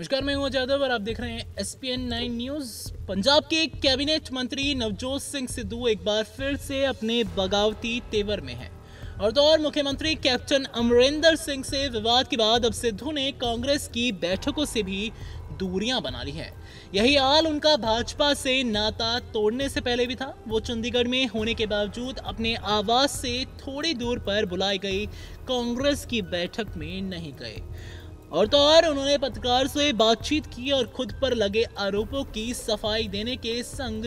नमस्कार, मैं हूँ यादव और आप देख रहे हैं S P N nine news Punjab के कैबिनेट मंत्री नवजोत सिंह सिद्धू एक बार फिर से अपने बगावती तेवर में हैं। और तो और मुख्यमंत्री कैप्टन अमरिंदर सिंह से विवाद के बाद अब सिद्धू ने कांग्रेस की बैठकों से भी दूरियाँ बना ली हैं। यही हाल उनका भाजपा से नाता तोड़ने से पहले भी था। वो चंडीगढ़ में होने के बावजूद अपने आवास से थोड़ी दूर पर बुलाई गई कांग्रेस की बैठक में नहीं गए। और तो और उन्होंने पत्रकार से बातचीत की और खुद पर लगे आरोपों की सफ़ाई देने के संग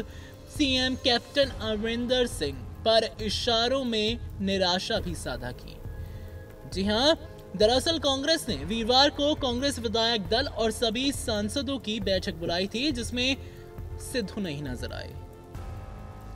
सीएम कैप्टन अमरिंदर सिंह पर इशारों में निराशा भी साधा की। जी हाँ, दरअसल कांग्रेस ने वीरवार को कांग्रेस विधायक दल और सभी सांसदों की बैठक बुलाई थी, जिसमें सिद्धू नहीं नज़र आए।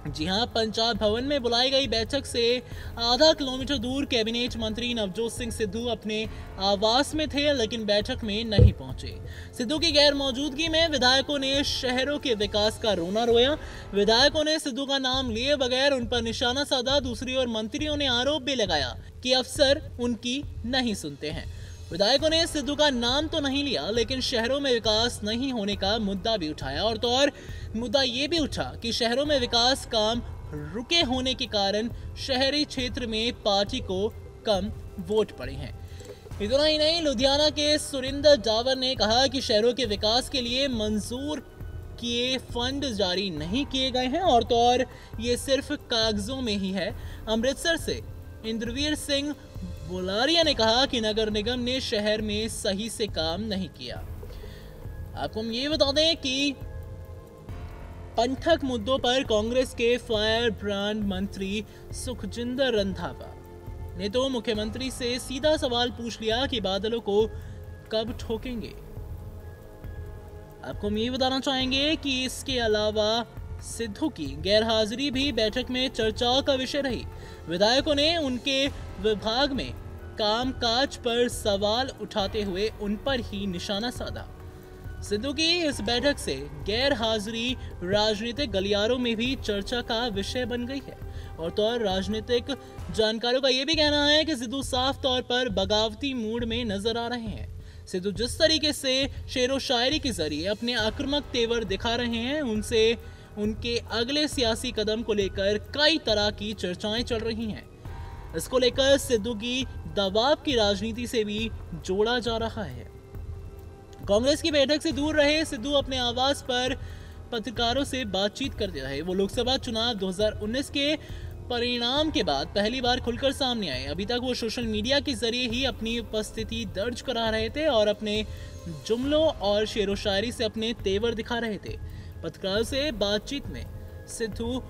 जी हाँ, पंचायत भवन में बुलाई गई बैठक से आधा किलोमीटर दूर कैबिनेट मंत्री नवजोत सिंह सिद्धू अपने आवास में थे, लेकिन बैठक में नहीं पहुँचे। सिद्धू की गैर मौजूदगी में विधायकों ने शहरों के विकास का रोना रोया। विधायकों ने सिद्धू का नाम लिए बगैर उन पर निशाना साधा। दूसरी ओर मंत्रियों ने आरोप भी लगाया कि अफसर उनकी नहीं सुनते हैं। विधायकों ने सिद्धू का नाम तो नहीं लिया, लेकिन शहरों में विकास नहीं होने का मुद्दा भी उठाया। और तो और मुद्दा ये भी उठा कि शहरों में विकास काम रुके होने के कारण शहरी क्षेत्र में पार्टी को कम वोट पड़े हैं। इतना ही नहीं लुधियाना के सुरिंदर जावर ने कहा कि शहरों के विकास के लिए मंजूर किए फंड जारी नहीं किए गए हैं, और तो और ये सिर्फ़ कागजों में ही है। अमृतसर से इंद्रवीर सिंह बुलारिया ने कहा कि नगर निगम ने शहर में सही से काम नहीं किया। आपको हम ये बता दें कि पंथक मुद्दों पर कांग्रेस के फायर ब्रांड मंत्री सुखजिंदर रंधावा ने तो मुख्यमंत्री से सीधा सवाल पूछ लिया कि बादलों को कब ठोकेंगे। आपको हम ये बताना चाहेंगे कि इसके अलावा सिद्धू की गैरहाजिरी भी बैठक में चर्चा का विषय रही। विधायकों ने उनके विभाग में कामकाज पर सवाल उठाते हुए उन पर ही निशाना साधा। सिद्धू की इस बैठक से गैर हाजिरी राजनीतिक गलियारों में भी चर्चा का विषय बन गई है। और तो और राजनीतिक जानकारों का यह भी कहना है कि सिद्धू साफ़ तौर पर बगावती मूड में नज़र आ रहे हैं। सिद्धू जिस तरीके से शेरो शायरी के ज़रिए अपने आक्रामक तेवर दिखा रहे हैं, उनसे उनके अगले सियासी कदम को लेकर कई तरह की चर्चाएँ चल रही हैं। इसको लेकर सिद्धू की दबाव की राजनीति से भी जोड़ा जा रहा है। कांग्रेस की बैठक से दूर रहे सिद्धू अपने आवास पर पत्रकारों से बातचीत करते रहे। वो लोकसभा चुनाव 2019 के परिणाम के बाद पहली बार खुलकर सामने आए। अभी तक वो सोशल मीडिया के ज़रिए ही अपनी उपस्थिति दर्ज करा रहे थे और अपने जुमलों और शेरो शायरी से अपने तेवर दिखा रहे थे। पत्रकारों से बातचीत में सिद्धू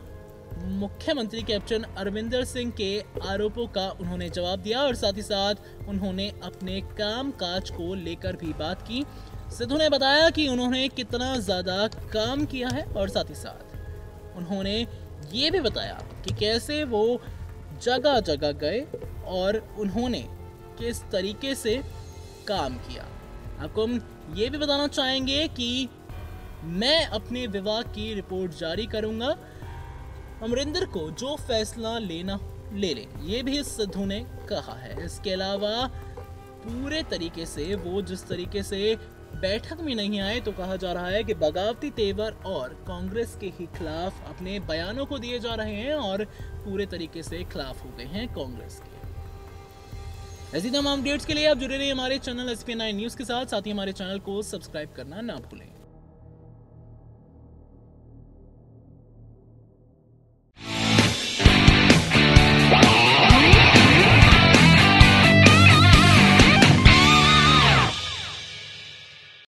मुख्यमंत्री कैप्टन अरविंदर सिंह के आरोपों का उन्होंने जवाब दिया और साथ ही साथ उन्होंने अपने काम काज को लेकर भी बात की। सिद्धू ने बताया कि उन्होंने कितना ज़्यादा काम किया है और साथ ही साथ उन्होंने ये भी बताया कि कैसे वो जगह जगह गए और उन्होंने किस तरीके से काम किया। आपको हम ये भी बताना चाहेंगे कि मैं अपने विभाग की रिपोर्ट जारी करूँगा। अमरिंदर को जो फैसला लेना, ले ले, ये भी सिद्धू ने कहा है। इसके अलावा, पूरे तरीके से, वो जिस तरीके से बैठक में नहीं आए तो कहा जा रहा है कि बगावती तेवर और कांग्रेस के ही खिलाफ अपने बयानों को दिए जा रहे हैं और पूरे तरीके से खिलाफ हो गए हैं कांग्रेस के। ऐसी तमाम अपडेट्स के लिए आप जुड़े रहिए हमारे चैनल एस न्यूज़ के साथ। साथ ही हमारे चैनल को सब्सक्राइब करना ना भूलें।